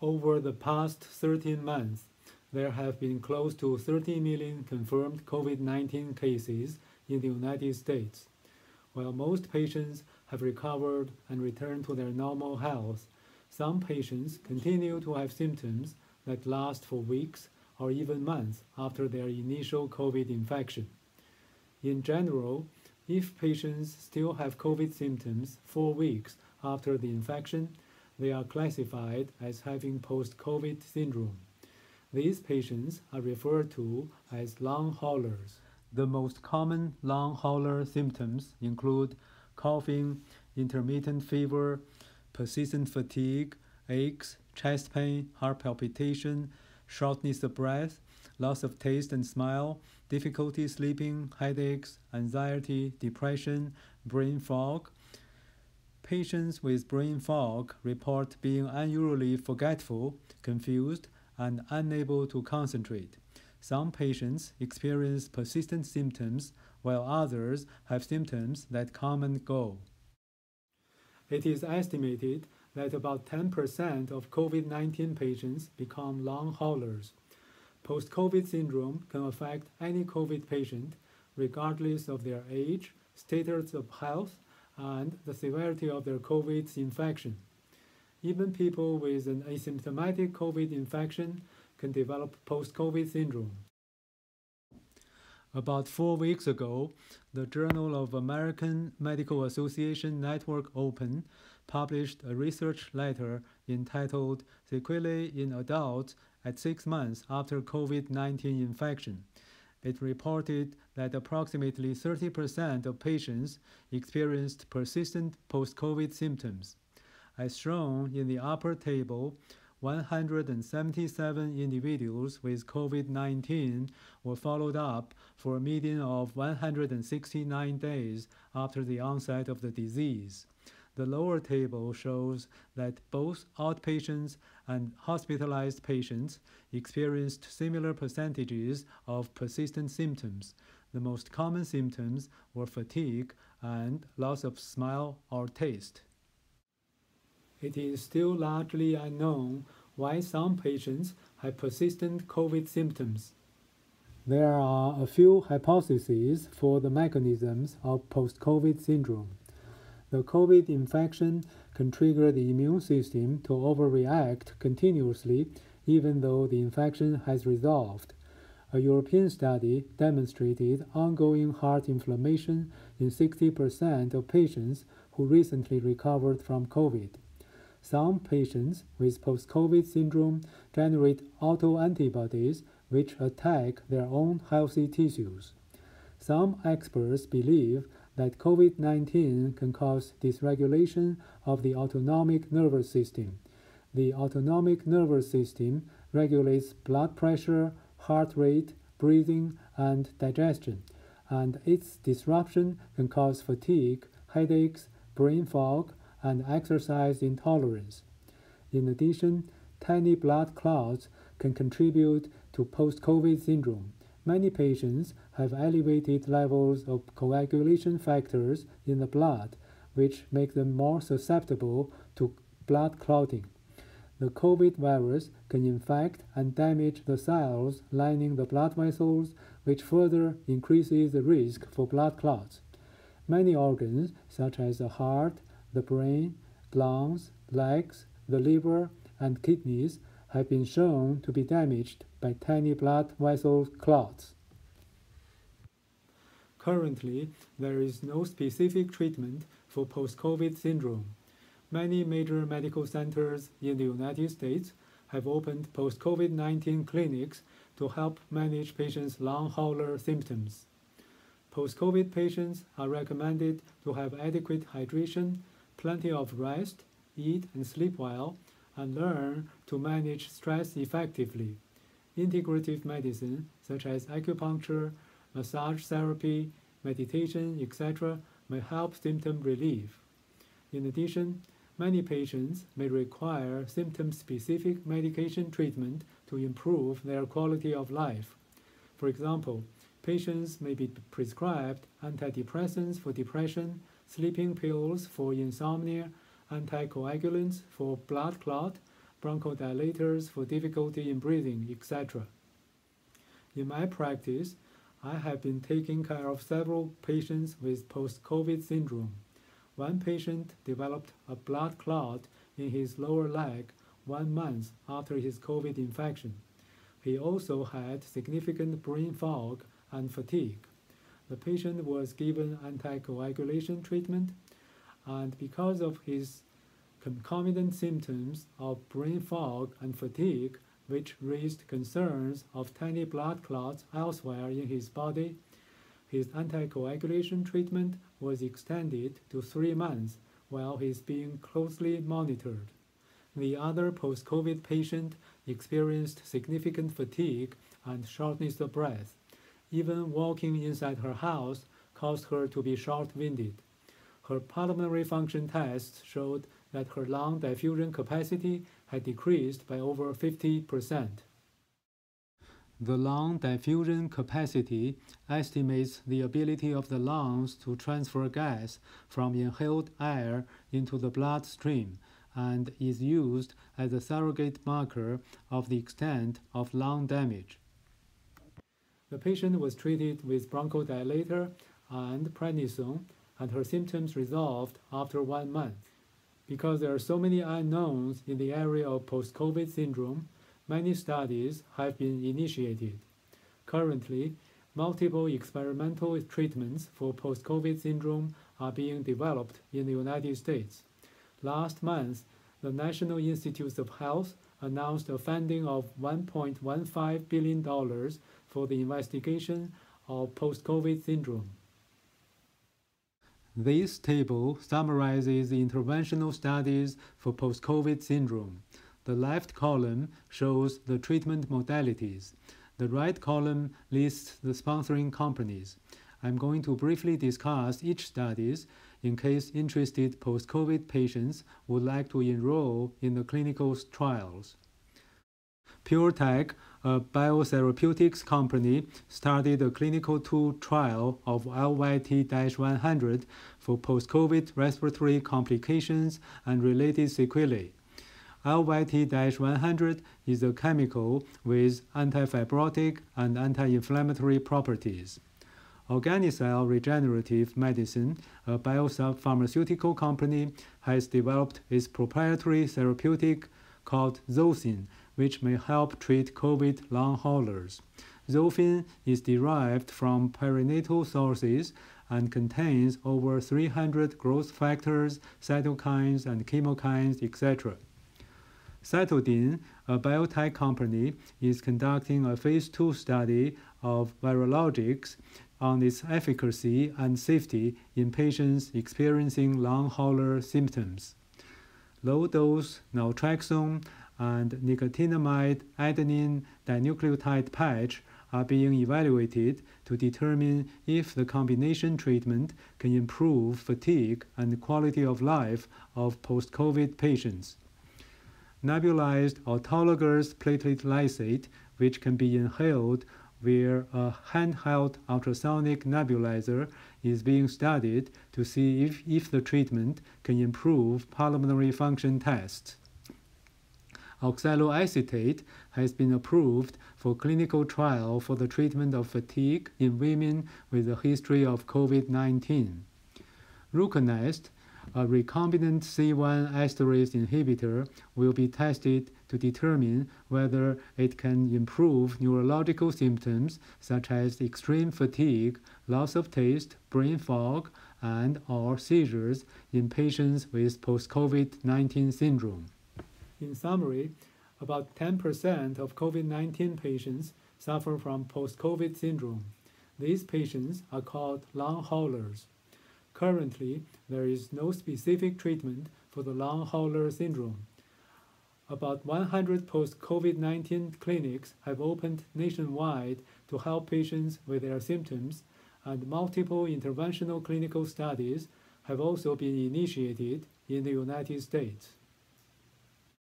Over the past 13 months, there have been close to 30 million confirmed COVID 19 cases in the United States. While most patients have recovered and returned to their normal health, some patients continue to have symptoms that last for weeks or even months after their initial COVID infection. In general, if patients still have COVID symptoms four weeks after the infection, they are classified as having post-COVID syndrome. These patients are referred to as long haulers. The most common long hauler symptoms include coughing, intermittent fever, persistent fatigue, aches, chest pain, heart palpitation, shortness of breath, loss of taste and smell, difficulty sleeping, headaches, anxiety, depression, brain fog. Patients with brain fog report being unusually forgetful, confused, and unable to concentrate. Some patients experience persistent symptoms, while others have symptoms that come and go. It is estimated that about 10% of COVID 19 patients become long haulers. Post COVID syndrome can affect any COVID patient, regardless of their age, status of health, and the severity of their COVID infection. Even people with an asymptomatic COVID infection can develop post COVID syndrome. About four weeks ago, the Journal of American Medical Association Network Open published a research letter entitled Sequelae in Adults at Six Months After COVID 19 Infection. It reported that approximately 30% of patients experienced persistent post COVID symptoms. As shown in the upper table, 177 individuals with COVID 19 were followed up for a median of 169 days after the onset of the disease. The lower table shows that both outpatients and hospitalized patients experienced similar percentages of persistent symptoms. The most common symptoms were fatigue and loss of smell or taste. It is still largely unknown why some patients have persistent COVID symptoms. There are a few hypotheses for the mechanisms of post COVID syndrome. The COVID infection can trigger the immune system to overreact continuously even though the infection has resolved. A European study demonstrated ongoing heart inflammation in 60% of patients who recently recovered from COVID. Some patients with post COVID syndrome generate autoantibodies which attack their own healthy tissues. Some experts believe that COVID 19 can cause dysregulation of the autonomic nervous system. The autonomic nervous system regulates blood pressure, heart rate, breathing, and digestion, and its disruption can cause fatigue, headaches, brain fog, and exercise intolerance. In addition, tiny blood clots can contribute to post COVID syndrome. Many patients have elevated levels of coagulation factors in the blood, which make them more susceptible to blood clotting. The COVID virus can infect and damage the cells lining the blood vessels, which further increases the risk for blood clots. Many organs, such as the heart, the brain, lungs, legs, the liver, and kidneys, have been shown to be damaged by tiny blood vessel clots. Currently, there is no specific treatment for post-COVID syndrome. Many major medical centers in the United States have opened post-COVID-19 clinics to help manage patients' long hauler symptoms. Post-COVID patients are recommended to have adequate hydration, plenty of rest, eat and sleep well, and learn to manage stress effectively. Integrative medicine, such as acupuncture, massage therapy, meditation, etc., may help symptom relief. In addition, many patients may require symptom-specific medication treatment to improve their quality of life. For example, patients may be prescribed antidepressants for depression, sleeping pills for insomnia, anticoagulants for blood clot, bronchodilators for difficulty in breathing, etc. In my practice, I have been taking care of several patients with post-COVID syndrome. One patient developed a blood clot in his lower leg one month after his COVID infection. He also had significant brain fog and fatigue. The patient was given anticoagulation treatment, and because of his concomitant symptoms of brain fog and fatigue, which raised concerns of tiny blood clots elsewhere in his body, his anticoagulation treatment was extended to three months while he's being closely monitored. The other post COVID patient experienced significant fatigue and shortness of breath. Even walking inside her house caused her to be short winded. Her pulmonary function tests showed that her lung diffusion capacity had decreased by over 50%. The lung diffusion capacity estimates the ability of the lungs to transfer gas from inhaled air into the bloodstream and is used as a surrogate marker of the extent of lung damage. The patient was treated with bronchodilator and prednisone, and her symptoms resolved after one month. Because there are so many unknowns in the area of post-COVID syndrome, many studies have been initiated. Currently, multiple experimental treatments for post-COVID syndrome are being developed in the United States. Last month, the National Institutes of Health announced a funding of $1.15 billion for the investigation of post-COVID syndrome. This table summarizes the interventional studies for post-COVID syndrome. The left column shows the treatment modalities. The right column lists the sponsoring companies. I'm going to briefly discuss each studies in case interested post-COVID patients would like to enroll in the clinical trials. PureTech, a biotherapeutics company, started a clinical 2 trial of LYT-100 for post-COVID respiratory complications and related sequelae. LYT-100 is a chemical with antifibrotic and anti-inflammatory properties. Organicell Regenerative Medicine, a biopharmaceutical company, has developed its proprietary therapeutic called Zofin, which may help treat COVID long haulers. Zofin is derived from perinatal sources and contains over 300 growth factors, cytokines, and chemokines, etc. Cytodyn, a biotech company, is conducting a phase 2 study of Vyrologix on its efficacy and safety in patients experiencing long hauler symptoms. Low dose naltrexone and nicotinamide adenine dinucleotide patch are being evaluated to determine if the combination treatment can improve fatigue and quality of life of post COVID patients. Nebulized autologous platelet lysate, which can be inhaled where a handheld ultrasonic nebulizer is being studied to see if, if the treatment can improve pulmonary function tests oxaloacetate has been approved for clinical trial for the treatment of fatigue in women with a history of COVID-19. Ruconest, a recombinant C1 esterase inhibitor, will be tested to determine whether it can improve neurological symptoms such as extreme fatigue, loss of taste, brain fog, and or seizures in patients with post-COVID-19 syndrome. In summary, about 10% of COVID 19 patients suffer from post COVID syndrome. These patients are called long haulers. Currently, there is no specific treatment for the long hauler syndrome. About 100 post COVID 19 clinics have opened nationwide to help patients with their symptoms, and multiple interventional clinical studies have also been initiated in the United States.